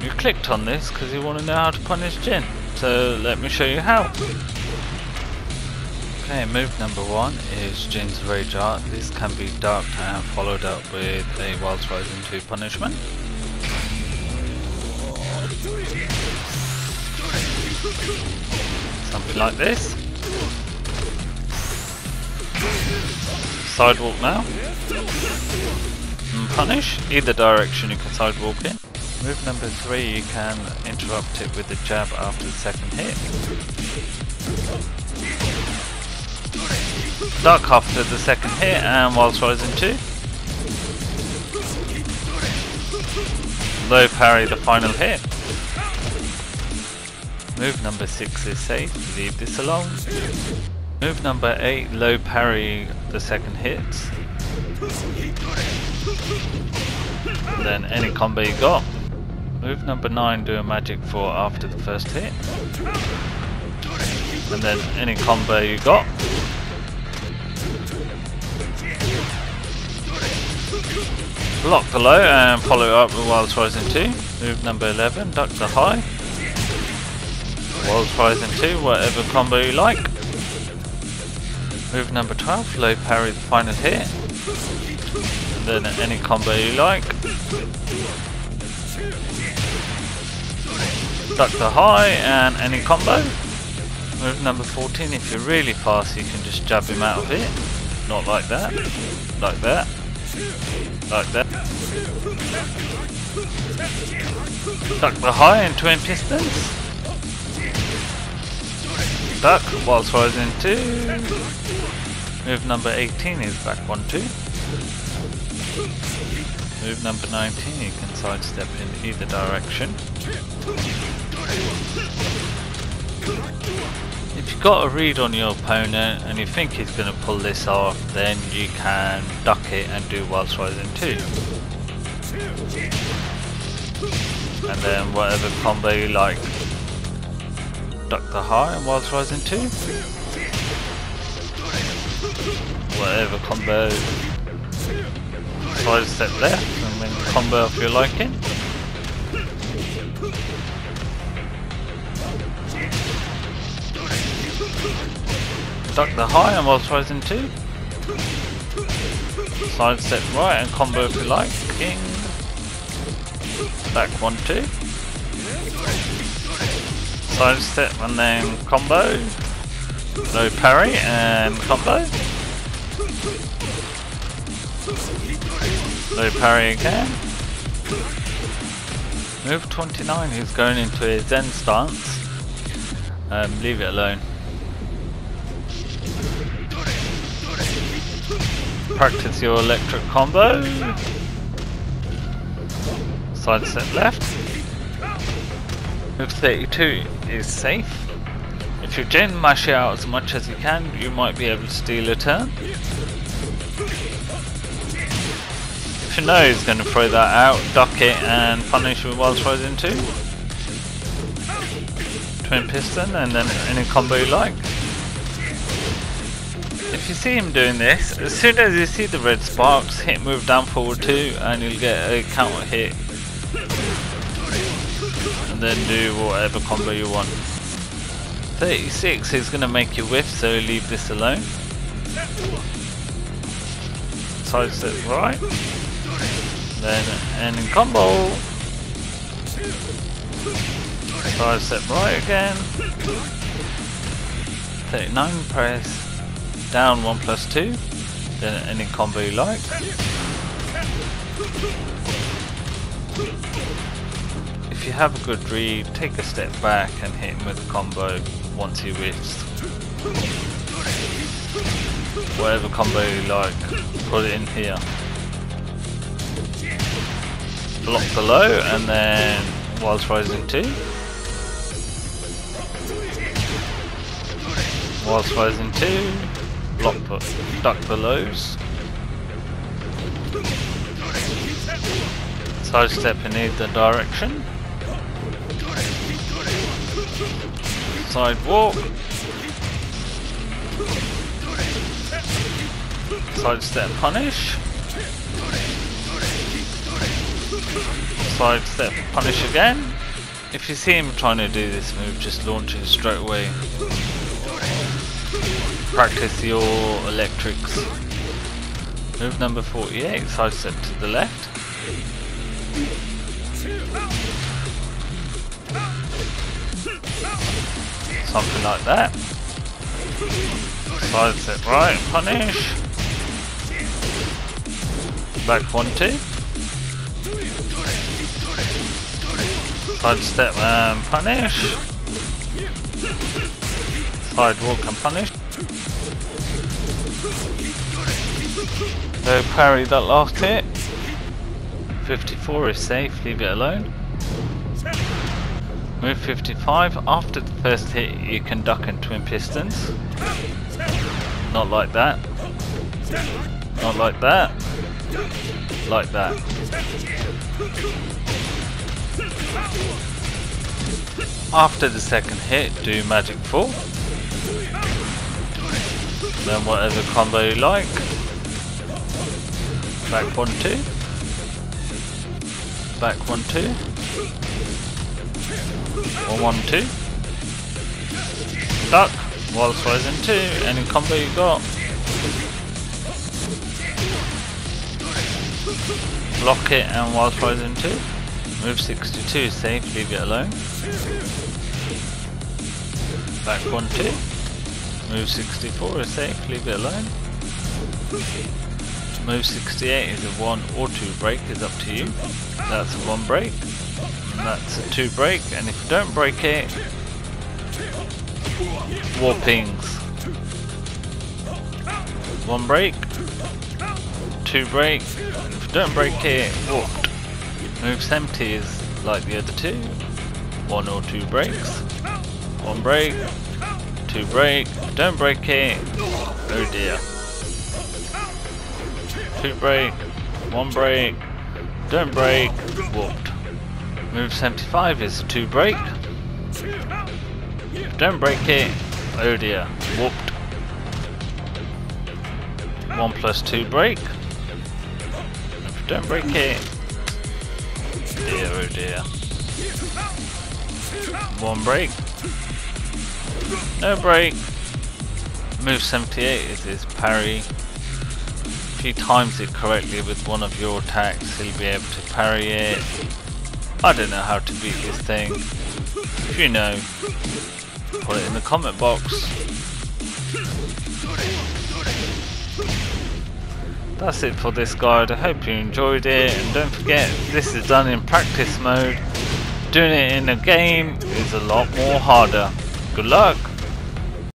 You clicked on this because you want to know how to punish Jin. So let me show you how. Okay, move number one is Jin's Rage Art. This can be ducked and followed up with a Whilst Rising 2 punishment. Something like this. Sidewalk now. And punish. Either direction you can sidewalk in. Move number three, you can interrupt it with a jab after the second hit. Duck after the second hit and whilst rising two. Low parry the final hit. Move number 6 is safe, leave this alone. Move number 8, low parry the second hit. then any combo you got. Move number 9, do a magic 4 after the first hit. And then any combo you got. Block the low and follow up with Whilst Rising 2. Move number 11, duck the high. Whilst Rising 2, whatever combo you like. Move number 12, low parry the final hit. And then any combo you like. The high and any combo. Move number 14, if you're really fast you can just jab him out of it. Not like that. Like that. Like that. Duck the high and twin pistons. Duck whilst rising 2. Move number 18 is back 1 2. Move number 19 you can sidestep in either direction. If you've got a read on your opponent and you think he's going to pull this off, then you can duck it and do whilst rising 2. And then whatever combo you like. Duck the high and whilst rising 2. Whatever combo side step left and then combo if you're liking. Duck the high and whilst rising 2. Side step right and combo if you like. King. Back 1 2. Side step and then combo. No parry and combo. No parry again. Move 29, he's going into a Zen stance. Um, leave it alone. Practice your electric combo. Side step left. Move 32 is safe. If you Jin mash it out as much as you can, you might be able to steal a turn. If you know he's going to throw that out, duck it and punish with Whilst Rising 2. Twin Piston and then any combo you like. If you see him doing this, as soon as you see the red sparks, hit move down forward 2 and you'll get a counter hit. And then do whatever combo you want. 36 is going to make you whiff, so leave this alone. Side step right. Then ending combo. Side step right again. 39 press. Down 1 plus 2. Then any combo you like. If you have a good read, take a step back and hit him with a combo once he whiffs. Whatever combo you like, put it in here. Block below and then whilst rising 2. Whilst rising 2, block put, duck the lows. Side step in either direction. Side walk. Side step punish. Side step punish again. If you see him trying to do this move, just launch it straight away. Practice your electrics. Move number 48, side step to the left. Something like that. Side step right, punish. Back one, two. Side step and punish. Side walk and punish. So parry that last hit. 54 is safe, leave it alone. Move 55, after the first hit you can duck and twin pistons. Not like that. Not like that. Like that. After the second hit, do magic 4. Then whatever combo you like. Back one two. Back one two. One one two. Duck. Whilst rising two. Any combo you got. Block it and whilst rising two. Move 62 safe, leave it alone. Back 1 2. Move 64 is safe, leave it alone. Move 68 is a 1 or 2 break, is up to you. That's a 1 break. And that's a 2 break, and if you don't break it, warpings. 1 break, 2 break, if you don't break it. Move 70 is like the other two. One or two breaks. One break. Two break. Don't break it. Oh dear. Two break. One break. Don't break. Whooped. Move 75 is two break. Don't break it. Oh dear. Whooped. One plus two break. Don't break it dear, oh dear. One break. No break. Move 78 is his parry. He times it correctly with one of your attacks, he'll be able to parry it. I don't know how to beat this thing. If you know, put it in the comment box. That's it for this guide, I hope you enjoyed it and don't forget this is done in practice mode. Doing it in a game is a lot more harder. Good luck!